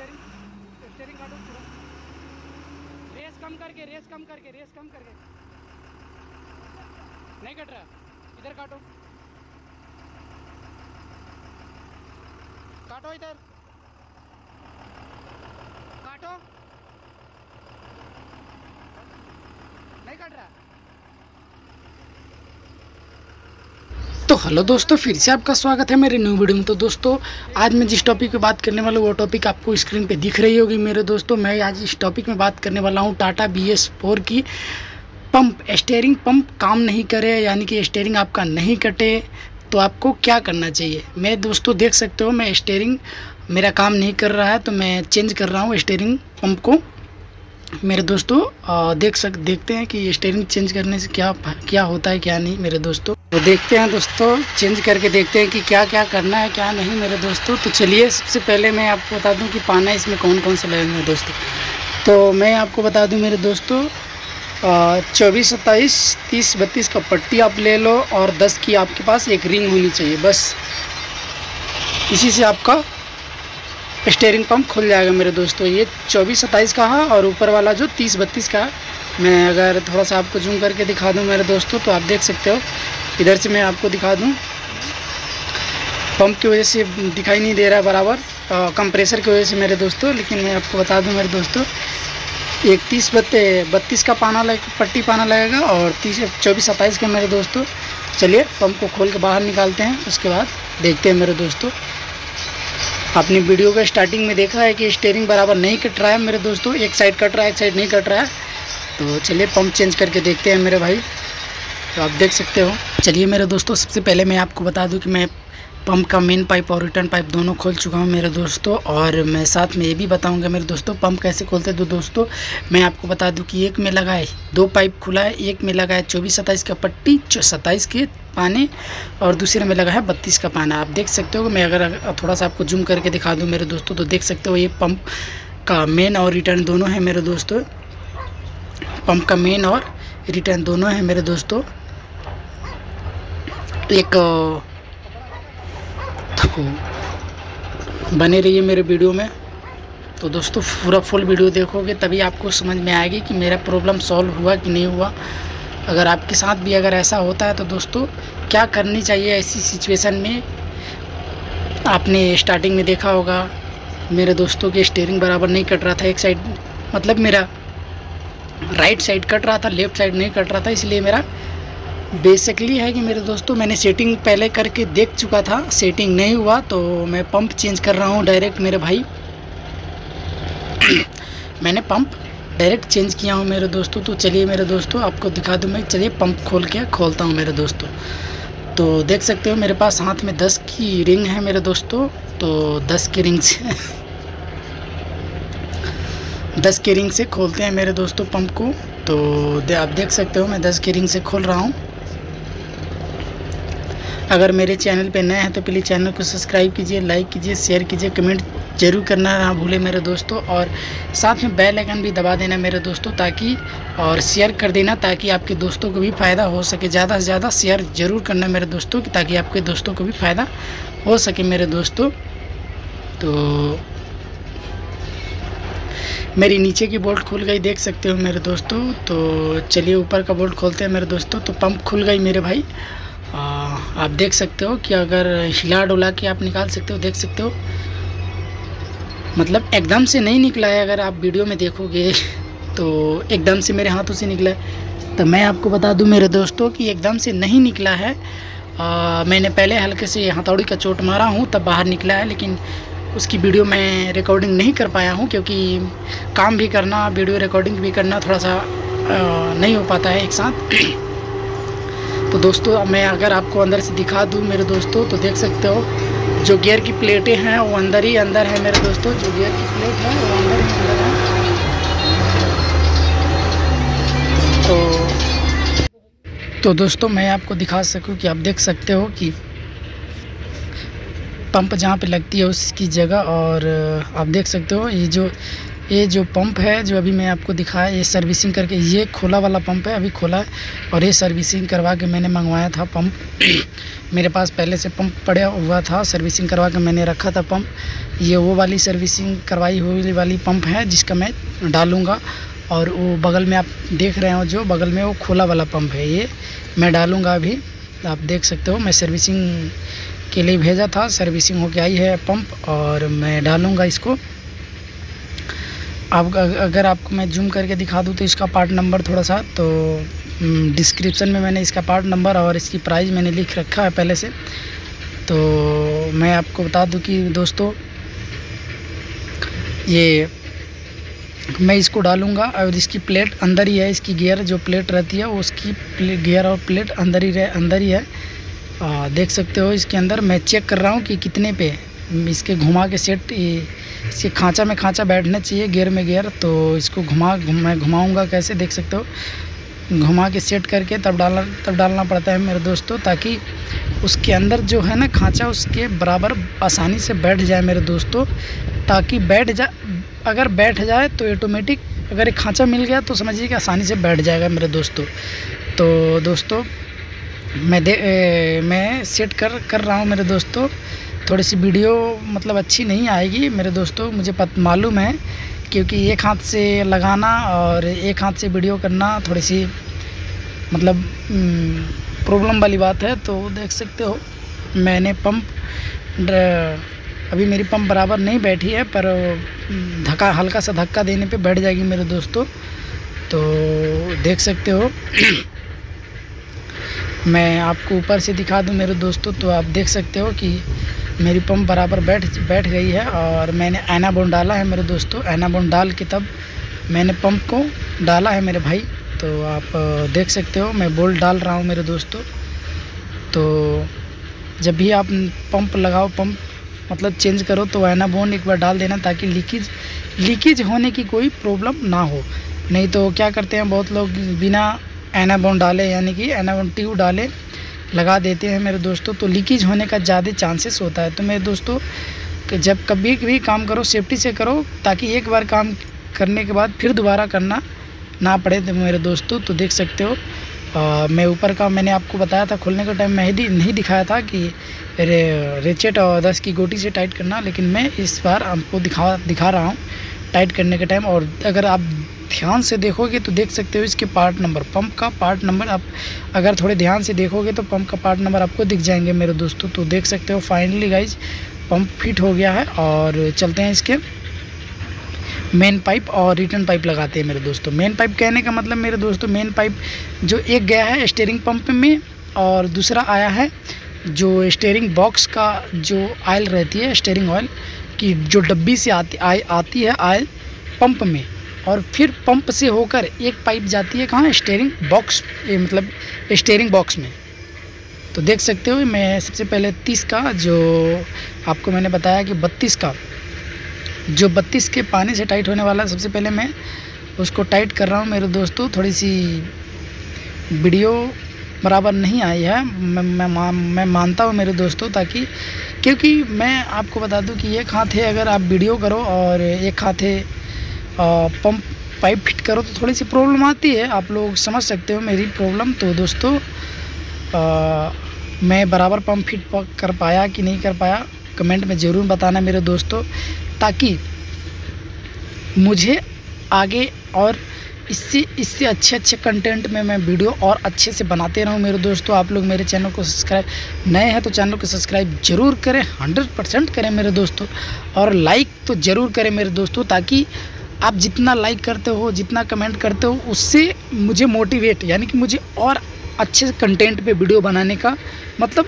Steering steering काटो पूरा race कम करके, रेस कम करके, रेस कम करके। नहीं कट रहा। इधर काटो। काटो इधर। काटो नहीं कट रहा तो हेलो दोस्तों, फिर से आपका स्वागत है मेरे न्यू वीडियो में। तो दोस्तों, आज मैं जिस टॉपिक पे बात करने वाला हूँ, वो टॉपिक आपको स्क्रीन पे दिख रही होगी मेरे दोस्तों। मैं आज इस टॉपिक में बात करने वाला हूँ टाटा बी एस फोर की पंप स्टेयरिंग पंप काम नहीं करे, यानी कि स्टेयरिंग आपका नहीं कटे। तो आपको क्या करना चाहिए? मैं दोस्तों, देख सकते हो, मैं स्टेयरिंग मेरा काम नहीं कर रहा है तो मैं चेंज कर रहा हूँ स्टेयरिंग पंप को। मेरे दोस्तों देख सक, देखते हैं कि स्टेयरिंग चेंज करने से क्या क्या होता है, क्या नहीं मेरे दोस्तों। तो देखते हैं दोस्तों चेंज करके देखते हैं कि क्या क्या करना है, क्या नहीं मेरे दोस्तों। तो चलिए, सबसे पहले मैं आपको बता दूँ कि पाना इसमें कौन कौन से लगेंगे दोस्तों। तो मैं आपको बता दूँ मेरे दोस्तों चौबीस, सत्ताईस, तीस, बत्तीस का पट्टी आप ले लो और दस की आपके पास एक रिंग होनी चाहिए, बस। इसी से आपका स्टेयरिंग पंप खुल जाएगा मेरे दोस्तों। ये चौबीस, सत्ताईस का है और ऊपर वाला जो तीस, बत्तीस का है, मैं अगर थोड़ा सा आपको जूम करके दिखा दूँ मेरे दोस्तों तो आप देख सकते हो इधर से मैं आपको दिखा दूँ। पंप की वजह से दिखाई नहीं दे रहा है बराबर कंप्रेसर की वजह से मेरे दोस्तों, लेकिन मैं आपको बता दूँ मेरे दोस्तों एक तीस बत्ते, बत्तीस का पाना लग, पट्टी पाना लगेगा और तीस, चौबीस, सत्ताईस का मेरे दोस्तों। चलिए, पंप को खोल के बाहर निकालते हैं, उसके बाद देखते हैं मेरे दोस्तों। आपने वीडियो का स्टार्टिंग में देखा है कि स्टेयरिंग बराबर नहीं कट रहा है मेरे दोस्तों, एक साइड कट रहा है, एक साइड नहीं कट रहा है। तो चलिए, पंप चेंज करके देखते हैं मेरे भाई। तो आप देख सकते हो। चलिए मेरे दोस्तों, सबसे पहले मैं आपको बता दूँ कि मैं पंप का मेन पाइप और रिटर्न पाइप दोनों खोल चुका हूँ मेरे दोस्तों और मैं साथ में ये भी बताऊँगा मेरे दोस्तों पंप कैसे खोलते तो दोस्तों, मैं आपको बता दूँ कि एक में लगा है दो पाइप खुला है, एक में लगा है चौबीस सत्ताईस का पट्टी सत्ताईस के पानी और दूसरे में लगा है बत्तीस का पाना। आप देख सकते हो, मैं अगर थोड़ा सा आपको जूम करके दिखा दूँ मेरे दोस्तों तो देख सकते हो ये पंप का मेन और रिटर्न दोनों है मेरे दोस्तों। पंप का मेन और रिटर्न दोनों है मेरे दोस्तों। एक तो बने रहिए मेरे वीडियो में। तो दोस्तों, पूरा फुल वीडियो देखोगे, तभी आपको समझ में आएगी कि मेरा प्रॉब्लम सॉल्व हुआ कि नहीं हुआ। अगर आपके साथ भी अगर ऐसा होता है तो दोस्तों, क्या करनी चाहिए ऐसी सिचुएशन में? आपने स्टार्टिंग में देखा होगा, मेरे दोस्तों के स्टेयरिंग बराबर नहीं कट रहा था, एक साइड मतलब मेरा राइट साइड कट रहा था लेफ़्ट साइड नहीं कट रहा था, इसलिए मेरा बेसिकली है कि मेरे दोस्तों, मैंने सेटिंग पहले करके देख चुका था। सेटिंग नहीं हुआ तो मैं पंप चेंज कर रहा हूँ डायरेक्ट मेरे भाई। मैंने पंप डायरेक्ट चेंज किया हूँ मेरे दोस्तों। तो चलिए मेरे दोस्तों, आपको दिखा दूँ मैं। चलिए पंप खोल के खोलता हूँ मेरे दोस्तों। तो देख सकते हो मेरे पास हाथ में दस की रिंग है मेरे दोस्तों। तो दस की रिंग से दस की रिंग से खोलते हैं मेरे दोस्तों पंप को। तो आप देख सकते हो मैं दस की रिंग से खोल रहा हूँ। अगर मेरे चैनल पे नए हैं तो प्लीज़ चैनल को सब्सक्राइब कीजिए, लाइक कीजिए, शेयर कीजिए, कमेंट ज़रूर करना ना भूले मेरे दोस्तों। और साथ में बेल आइकन भी दबा देना मेरे दोस्तों ताकि, और शेयर कर देना ताकि आपके दोस्तों को भी फ़ायदा हो सके। ज़्यादा से ज़्यादा शेयर ज़रूर करना मेरे दोस्तों, ताकि आपके दोस्तों को भी फ़ायदा हो सके मेरे दोस्तों। तो मेरी नीचे की बोल्ट खुल गई, देख सकते हो मेरे दोस्तों। तो चलिए ऊपर का बोल्ट खोलते हैं मेरे दोस्तों। तो पंप खुल गई मेरे भाई। आप देख सकते हो कि अगर हिला डुला के आप निकाल सकते हो देख सकते हो। मतलब एकदम से नहीं निकला है अगर आप वीडियो में देखोगे तो एकदम से मेरे हाथों से निकला है। तो मैं आपको बता दूँ मेरे दोस्तों कि एकदम से नहीं निकला है। आ, मैंने पहले हल्के से हथौड़ी का चोट मारा हूँ तब बाहर निकला है लेकिन उसकी वीडियो मैं रिकॉर्डिंग नहीं कर पाया हूँ क्योंकि काम भी करना वीडियो रिकॉर्डिंग भी करना थोड़ा सा आ, नहीं हो पाता है एक साथ। तो दोस्तों, मैं अगर आपको अंदर से दिखा दूँ मेरे दोस्तों तो देख सकते हो, जो गियर की प्लेटें हैं, वो अंदर ही अंदर है मेरे दोस्तों। जो गियर की प्लेट है, वो अंदर ही अंदर है। तो तो दोस्तों, मैं आपको दिखा सकूँ कि आप देख सकते हो कि पंप जहाँ पे लगती है, उसकी जगह, और आप देख सकते हो, ये जो ये जो पंप है, जो अभी मैं आपको दिखाया, ये सर्विसिंग करके, ये खोला वाला पंप है, अभी खोला है, और ये सर्विसिंग करवा के मैंने मंगवाया था पंप। मेरे पास पहले से पंप पड़ा हुआ था, सर्विसिंग करवा के मैंने रखा था पंप। ये वो वाली सर्विसिंग करवाई हुई वाली पंप है, जिसका मैं डालूँगा, और वो बगल में आप देख रहे हो, जो बगल में वो खोला वाला पंप है ये, मैं डालूँगा अभी। आप देख सकते हो, मैं सर्विसिंग के लिए भेजा था, सर्विसिंग होके आई है पंप, और मैं डालूँगा इसको। आप अगर आपको मैं जूम करके दिखा दूँ तो इसका पार्ट नंबर थोड़ा सा तो डिस्क्रिप्शन में मैंने इसका पार्ट नंबर और इसकी प्राइस मैंने लिख रखा है पहले से। तो मैं आपको बता दूँ कि दोस्तों ये मैं इसको डालूँगा और इसकी प्लेट अंदर ही है इसकी गियर जो प्लेट रहती है उसकी गियर और प्लेट अंदर ही रहे अंदर ही है। आ, देख सकते हो इसके अंदर मैं चेक कर रहा हूँ कि कितने पे इसके घुमा के सेट इसके खांचा में खांचा बैठना चाहिए गियर में गियर तो इसको घुमा मैं घुमाऊँगा कैसे देख सकते हो? घुमा के सेट करके तब डालना तब डालना पड़ता है मेरे दोस्तों ताकि उसके अंदर जो है ना खांचा उसके बराबर आसानी से बैठ जाए मेरे दोस्तों ताकि बैठ जा अगर बैठ जाए तो ऑटोमेटिक अगर एक खांचा मिल गया तो समझिए कि आसानी से बैठ जाएगा मेरे दोस्तों। तो दोस्तों मैं दे ए, मैं सेट कर कर रहा हूँ मेरे दोस्तों थोड़ी सी वीडियो मतलब अच्छी नहीं आएगी मेरे दोस्तों, मुझे पत, मालूम है, क्योंकि एक हाथ से लगाना और एक हाथ से वीडियो करना थोड़ी सी मतलब प्रॉब्लम वाली बात है तो देख सकते हो, मैंने पंप अभी मेरी पंप बराबर नहीं बैठी है, पर धक्का, हल्का सा धक्का देने पे बैठ जाएगी मेरे दोस्तों तो देख सकते हो। मैं आपको ऊपर से दिखा दूँ मेरे दोस्तों तो आप देख सकते हो कि मेरी पंप बराबर बैठ बैठ गई है और मैंने ऐना बोन डाला है मेरे दोस्तों। ऐना बोन डाल के तब मैंने पंप को डाला है मेरे भाई। तो आप देख सकते हो, मैं बोल्ट डाल रहा हूँ मेरे दोस्तों। तो जब भी आप पंप लगाओ पंप मतलब चेंज करो तो ऐना बोन एक बार डाल देना ताकि लीकेज लीकेज होने की कोई प्रॉब्लम ना हो। नहीं तो क्या करते हैं, बहुत लोग बिना ऐना बोन डाले, यानी कि ऐना बोन ट्यूब डाले लगा देते हैं मेरे दोस्तों तो लीकेज होने का ज़्यादा चांसेस होता है। तो मेरे दोस्तों कि जब कभी भी काम करो सेफ्टी से करो ताकि एक बार काम करने के बाद फिर दोबारा करना ना पड़े तो मेरे दोस्तों तो देख सकते हो। आ, मैं ऊपर का मैंने आपको बताया था खोलने का टाइम मैं नहीं दिखाया था कि रे, रेचेट और दस की गोटी से टाइट करना लेकिन मैं इस बार आपको दिखा दिखा रहा हूँ टाइट करने के टाइम और अगर आप ध्यान से देखोगे तो देख सकते हो इसके पार्ट नंबर पंप का पार्ट नंबर आप अगर थोड़े ध्यान से देखोगे तो पंप का पार्ट नंबर आपको दिख जाएँगे मेरे दोस्तों। तो देख सकते हो फाइनली गाइज़ पंप फिट हो गया है और चलते हैं इसके मेन पाइप और रिटर्न पाइप लगाते हैं मेरे दोस्तों। मेन पाइप कहने का मतलब मेरे दोस्तों मेन पाइप जो एक गया है स्टेयरिंग पंप में और दूसरा आया है जो स्टेयरिंग बॉक्स का जो आयल रहती है स्टेयरिंग ऑयल की जो डब्बी से आती आ, आती है आयल पंप में। और फिर पंप से होकर एक पाइप जाती है कहाँ? स्टेयरिंग बॉक्स मतलब स्टेयरिंग बॉक्स में। तो देख सकते हो मैं सबसे पहले तीस का जो आपको मैंने बताया कि बत्तीस का जो बत्तीस के पानी से टाइट होने वाला सबसे पहले मैं उसको टाइट कर रहा हूँ। मेरे दोस्तों थोड़ी सी वीडियो बराबर नहीं आई है। मैं मैं मा, मैं मानता हूँ मेरे दोस्तों ताकि क्योंकि मैं आपको बता दूँ कि एक हाथ है अगर आप वीडियो करो और एक हाथ है पंप पाइप फिट करो तो थोड़ी सी प्रॉब्लम आती है। आप लोग समझ सकते हो मेरी प्रॉब्लम। तो दोस्तों आ, मैं बराबर पंप फिट कर पाया कि नहीं कर पाया कमेंट में ज़रूर बताना मेरे दोस्तों ताकि मुझे आगे और इससे इससे अच्छे अच्छे कंटेंट में मैं वीडियो और अच्छे से बनाते रहूँ मेरे दोस्तों। आप लोग मेरे चैनल को सब्सक्राइब नए हैं तो चैनल को सब्सक्राइब ज़रूर करें हंड्रेड परसेंट करें मेरे दोस्तों। और लाइक तो ज़रूर करें मेरे दोस्तों ताकि आप जितना लाइक करते हो, जितना कमेंट करते हो, उससे मुझे मोटिवेट यानी कि मुझे और अच्छे कंटेंट पे वीडियो बनाने का मतलब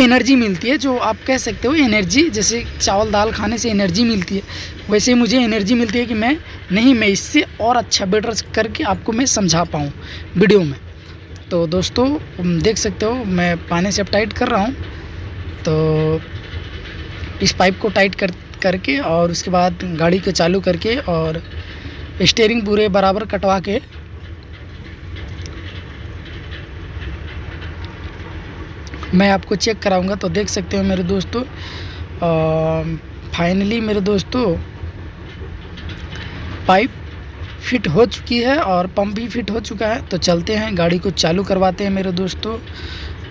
एनर्जी मिलती है, जो आप कह सकते हो एनर्जी जैसे चावल दाल खाने से एनर्जी मिलती है। वैसे ही मुझे एनर्जी मिलती है कि मैं, नहीं, मैं इससे और अच्छा बेटर करके आपको मैं समझा पाऊँ वीडियो में। तो दोस्तों देख सकते हो, मैं पानी से अब टाइट कर रहा हूँ। तो इस पाइप को टाइट कर करके और उसके बाद गाड़ी को चालू करके और स्टेयरिंग पूरे बराबर कटवा के मैं आपको चेक कराऊँगा। तो देख सकते हो मेरे दोस्तों फाइनली मेरे दोस्तों पाइप फिट हो चुकी है और पंप भी फिट हो चुका है। तो चलते हैं, गाड़ी को चालू करवाते हैं मेरे दोस्तों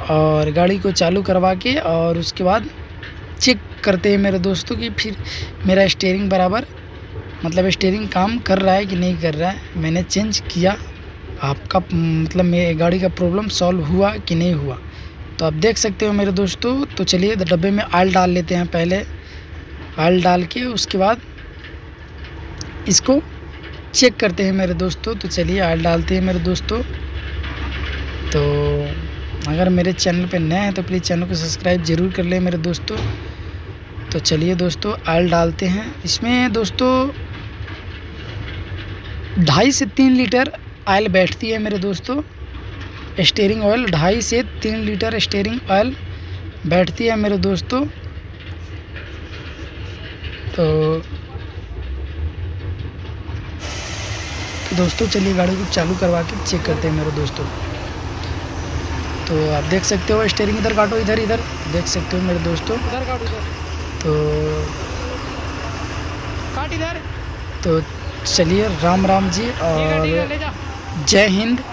और गाड़ी को चालू करवा के और उसके बाद चेक करते हैं मेरे दोस्तों कि, फिर मेरा स्टेयरिंग बराबर मतलब स्टेयरिंग काम कर रहा है कि नहीं कर रहा है, मैंने चेंज किया। आपका मतलब मेरे गाड़ी का प्रॉब्लम सॉल्व हुआ कि नहीं हुआ? तो आप देख सकते हो मेरे दोस्तों तो चलिए डब्बे में आयल डाल लेते हैं पहले। आयल डाल के उसके बाद इसको चेक करते हैं मेरे दोस्तों तो चलिए आयल डालते हैं मेरे दोस्तों। तो अगर मेरे चैनल पे नए हैं तो प्लीज़ चैनल को सब्सक्राइब ज़रूर कर लें मेरे दोस्तों। तो चलिए दोस्तों आयल डालते हैं। इसमें दोस्तों, ढाई से तीन लीटर आयल बैठती है मेरे दोस्तों। स्टेयरिंग ऑयल, ढाई से तीन लीटर स्टेयरिंग ऑयल बैठती है मेरे दोस्तों। तो दोस्तों, चलिए गाड़ी को चालू करवा के चेक करते हैं मेरे दोस्तों। तो आप देख सकते हो स्टेयरिंग इधर काटो, इधर इधर। देख सकते हो मेरे दोस्तों। इधर काट, इधर। तो काट इधर। तो चलिए राम राम जी और जय हिंद।